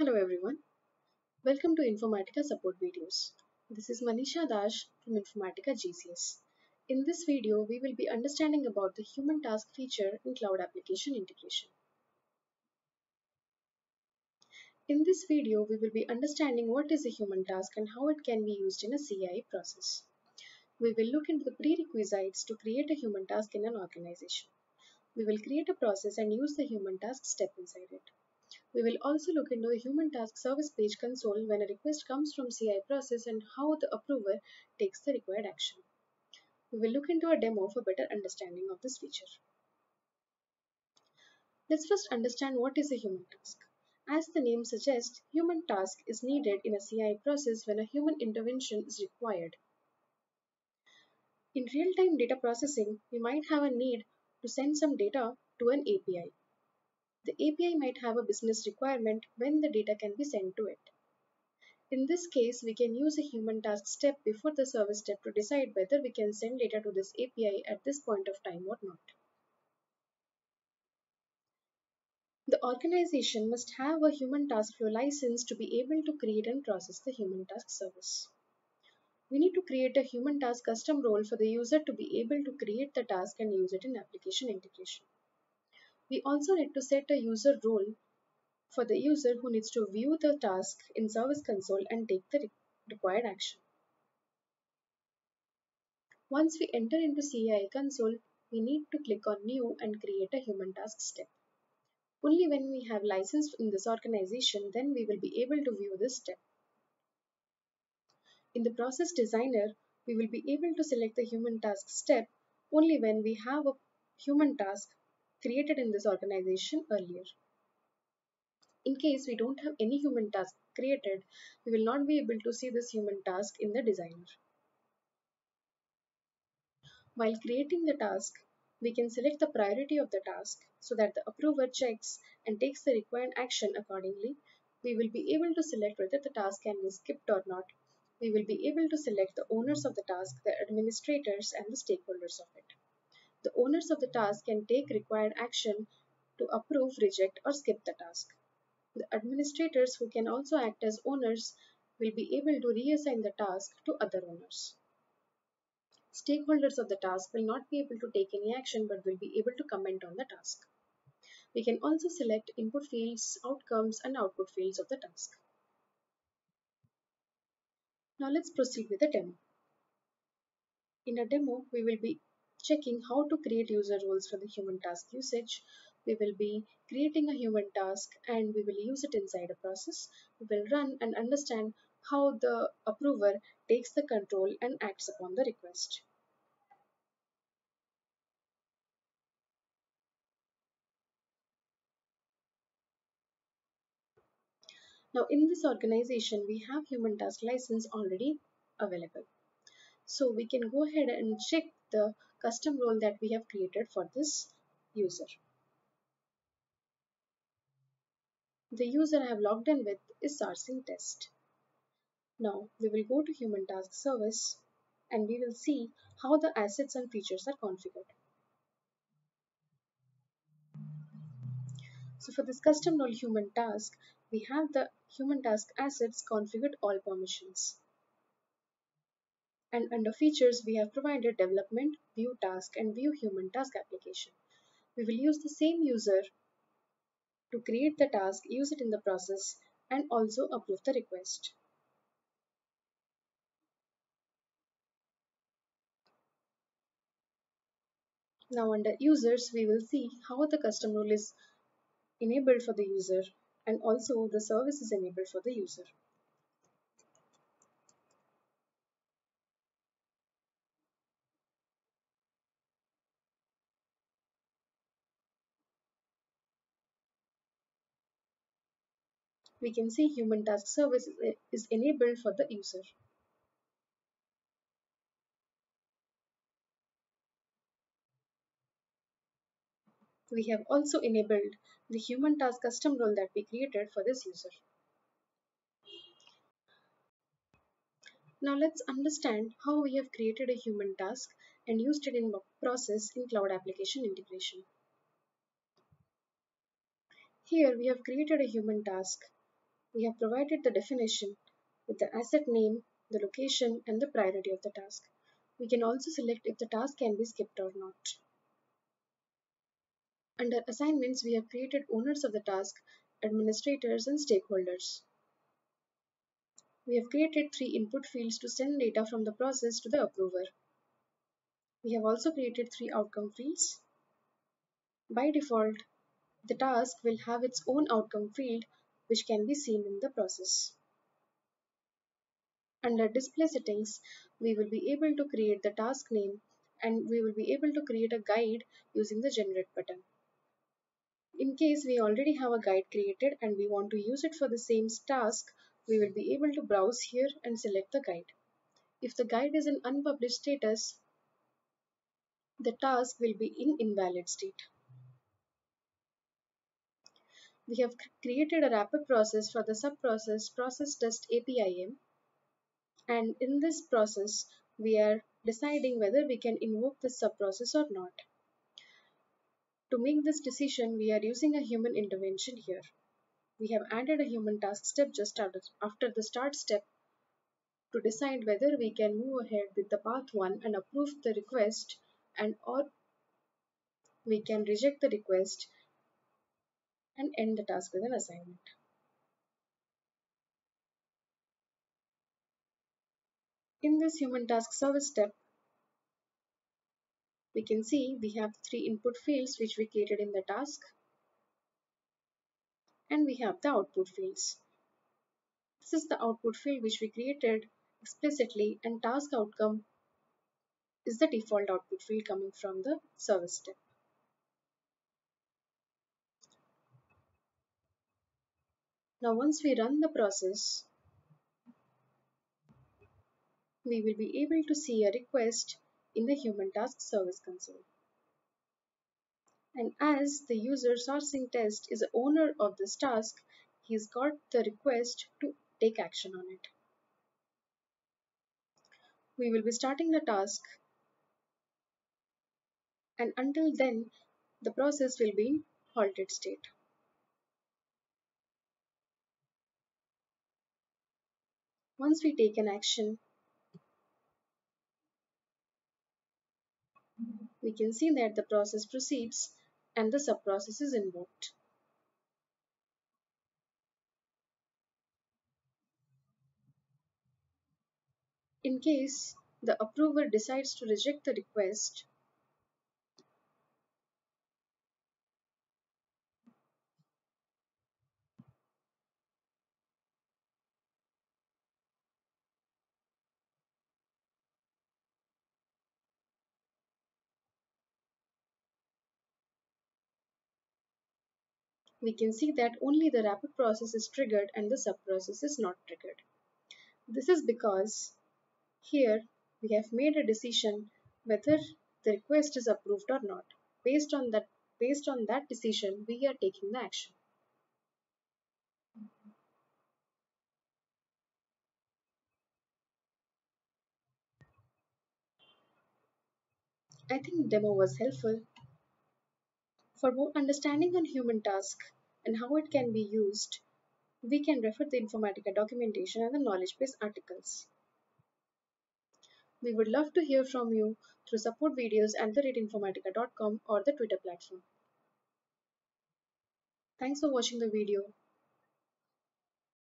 Hello everyone. Welcome to Informatica support videos. This is Manisha Dash from Informatica GCS. In this video, we will be understanding about the human task feature in cloud application integration. In this video, we will be understanding what is a human task and how it can be used in a CAI process. We will look into the prerequisites to create a human task in an organization. We will create a process and use the human task step inside it. We will also look into the human task service page console when a request comes from CAI process and how the approver takes the required action. We will look into a demo for better understanding of this feature. Let's first understand what is a human task. As the name suggests, human task is needed in a CAI process when a human intervention is required. In real-time data processing, we might have a need to send some data to an API. The API might have a business requirement when the data can be sent to it. In this case, we can use a human task step before the service step to decide whether we can send data to this API at this point of time or not. The organization must have a human task flow license to be able to create and process the human task service. We need to create a human task custom role for the user to be able to create the task and use it in application integration. We also need to set a user role for the user who needs to view the task in Service Console and take the required action. Once we enter into CAI console, we need to click on New and create a human task step. Only when we have license in this organization, then we will be able to view this step. In the process designer, we will be able to select the human task step only when we have a human task created in this organization earlier. In case we don't have any human task created, we will not be able to see this human task in the designer. While creating the task, we can select the priority of the task so that the approver checks and takes the required action accordingly. We will be able to select whether the task can be skipped or not. We will be able to select the owners of the task, the administrators, and the stakeholders of it. The owners of the task can take required action to approve, reject, or skip the task. The administrators who can also act as owners will be able to reassign the task to other owners. Stakeholders of the task will not be able to take any action but will be able to comment on the task. We can also select input fields, outcomes, and output fields of the task. Now let's proceed with the demo. In a demo, we will be checking how to create user roles for the human task usage. We will be creating a human task and we will use it inside a process. We will run and understand how the approver takes the control and acts upon the request. Now in this organization, we have human task license already available. So we can go ahead and check the custom role that we have created for this user. The user I have logged in with is Sarsing Test. Now we will go to Human Task Service and we will see how the assets and features are configured. So for this custom role human task, we have the human task assets configured all permissions. And under features, we have provided development, view task, and view human task application. We will use the same user to create the task, use it in the process, and also approve the request. Now under users, we will see how the custom role is enabled for the user and also the service is enabled for the user. We can see human task service is enabled for the user. We have also enabled the human task custom role that we created for this user. Now let's understand how we have created a human task and used it in process in cloud application integration. Here we have created a human task We have provided the definition with the asset name, the location, and the priority of the task. We can also select if the task can be skipped or not. Under assignments, we have created owners of the task, administrators, and stakeholders. We have created three input fields to send data from the process to the approver. We have also created three outcome fields. By default, the task will have its own outcome field which can be seen in the process. Under display settings, we will be able to create the task name and we will be able to create a guide using the generate button. In case we already have a guide created and we want to use it for the same task, we will be able to browse here and select the guide. If the guide is in unpublished status, the task will be in invalid state. We have created a wrapper process for the subprocess process test APIM and in this process we are deciding whether we can invoke this sub-process or not. To make this decision we are using a human intervention here. We have added a human task step just after the start step to decide whether we can move ahead with the path 1 and approve the request and or we can reject the request and end the task with an assignment. In this human task service step, we can see we have three input fields which we created in the task and we have the output fields. This is the output field which we created explicitly and task outcome is the default output field coming from the service step. Now once we run the process, we will be able to see a request in the human task service console. And as the user sourcing test is the owner of this task, he's got the request to take action on it. We will be starting the task and until then the process will be in halted state. Once we take an action, we can see that the process proceeds and the subprocess is invoked. In case the approver decides to reject the request, we can see that only the wrapper process is triggered and the sub-process is not triggered. This is because here we have made a decision whether the request is approved or not. Based on that, based on that decision, we are taking the action. I think demo was helpful. For more understanding on human task and how it can be used, we can refer the Informatica documentation and the knowledge base articles. We would love to hear from you through support videos at the informatica.com or the Twitter platform. Thanks for watching the video.